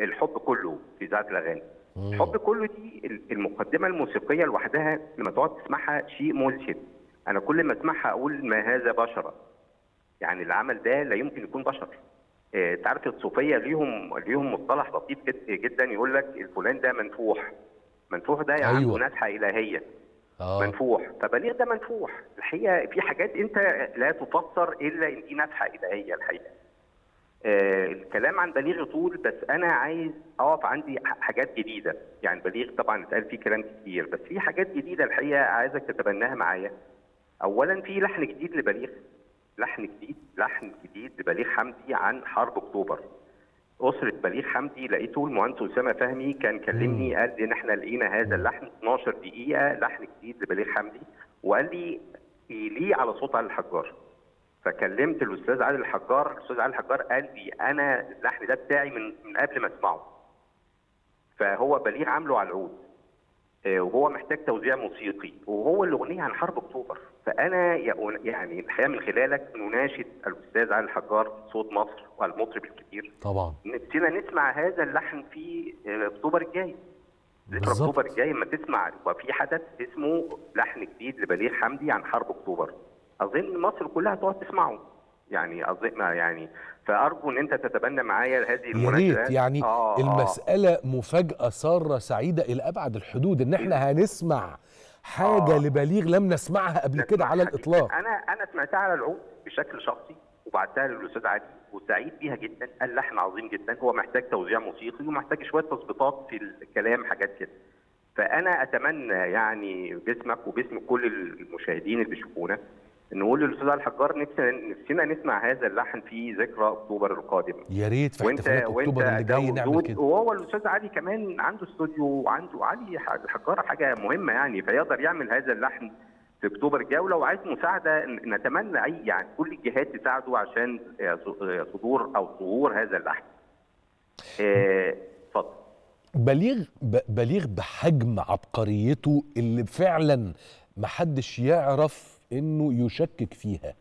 الحب كله في ذات الأغاني. الحب كله دي المقدمة الموسيقية لوحدها لما تقعد تسمعها شيء ملفت أنا كل ما أسمعها أقول ما هذا بشرا يعني العمل ده لا يمكن يكون بشر. آه، تعرف الصوفية ليهم ليهم مصطلح لطيف جد- جدا يقول لك الفلان ده منفوح. منفوح ده يعني أيوة. نزحه إلهية. آه. منفوح. فبليغ ده منفوح؟ الحقيقة في حاجات أنت لا تفسر إلا إن دي نفحه إلهية الحقيقة. آه الكلام عن بليغ يطول بس أنا عايز أقف عندي حاجات جديدة. يعني بليغ طبعا اتقال فيه كلام كتير بس في حاجات جديدة الحقيقة عايزك تتبناها معايا. اولا في لحن جديد لبليغ. لحن جديد لحن جديد لبليغ حمدي عن حرب أكتوبر. أسرة بليغ حمدي لقيته المهندس أسامة فهمي كان كلمني قال لي إن إحنا لقينا هذا اللحن 12 دقيقة لحن جديد لبليغ حمدي. وقال لي ليه على صوت علي الحجار؟ فكلمت الأستاذ علي الحجار الأستاذ علي الحجار قال لي أنا اللحن ده بتاعي من من قبل ما أسمعه. فهو بليغ عامله على العود. آه، وهو محتاج توزيع موسيقي. وهو الأغنية عن حرب أكتوبر. فأنا يعني الحقيقة من خلالك نناشد الأستاذ علي الحجار صوت مصر والمطرب الكبير. طبعا. نفسنا نسمع هذا اللحن في آه، أكتوبر الجاي. ذكرى بالظبط. أكتوبر الجاي لما تسمع وفي حدث اسمه لحن جديد لبليغ حمدي عن حرب أكتوبر. أظن مصر كلها تقعد تسمعه. يعني اظن يعني فأرجو إن أنت تتبنى معايا هذه ريت. يعني آه، آه. المسألة مفاجأة سارة سعيدة إلى أبعد الحدود إن إحنا هنسمع حاجة آه. لبليغ لم نسمعها قبل كده على الإطلاق. أنا أنا سمعتها على العود بشكل شخصي وبعتها للأستاذ علي وسعيد بيها جدا قال لحن عظيم جدا هو محتاج توزيع موسيقي ومحتاج شوية تظبيطات في الكلام حاجات كده. فأنا أتمنى يعني باسمك وباسم كل المشاهدين اللي بيشوفونا نقول للأستاذ علي الحجار نفسنا نفسنا نسمع هذا اللحن في ذكرى أكتوبر القادم يا ريت في وانت احتفالات وأنت أكتوبر اللي جاي نعمل كده وهو الأستاذ علي كمان عنده استوديو وعنده علي الحجاره حاجة مهمة يعني فيقدر يعمل هذا اللحن في أكتوبر الجاي ولو عايز مساعدة نتمنى اي يعني كل الجهات تساعده عشان آه، آه، صدور أو ظهور هذا اللحن. آه، اتفضل. بليغ بليغ بحجم عبقريته اللي فعلا محدش يعرف إنه يشكك فيها.